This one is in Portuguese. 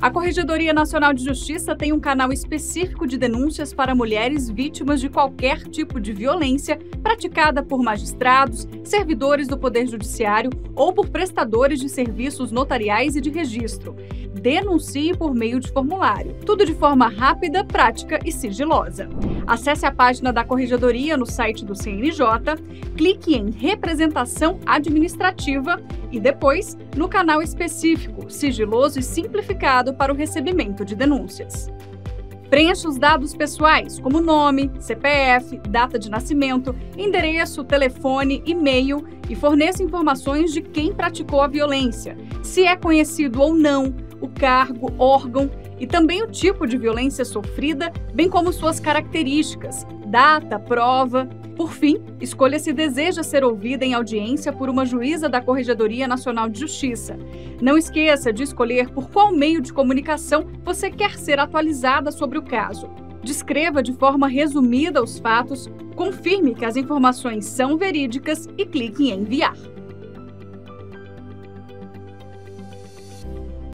A Corregedoria Nacional de Justiça tem um canal específico de denúncias para mulheres vítimas de qualquer tipo de violência praticada por magistrados, servidores do Poder Judiciário ou por prestadores de serviços notariais e de registro. Denuncie por meio de formulário. Tudo de forma rápida, prática e sigilosa. Acesse a página da Corregedoria no site do CNJ, clique em Representação Administrativa e depois no canal específico, sigiloso e simplificado para o recebimento de denúncias. Preencha os dados pessoais, como nome, CPF, data de nascimento, endereço, telefone, e-mail e forneça informações de quem praticou a violência, se é conhecido ou não, o cargo, órgão e também o tipo de violência sofrida, bem como suas características, data, prova, por fim, escolha se deseja ser ouvida em audiência por uma juíza da Corregedoria Nacional de Justiça. Não esqueça de escolher por qual meio de comunicação você quer ser atualizada sobre o caso. Descreva de forma resumida os fatos, confirme que as informações são verídicas e clique em enviar.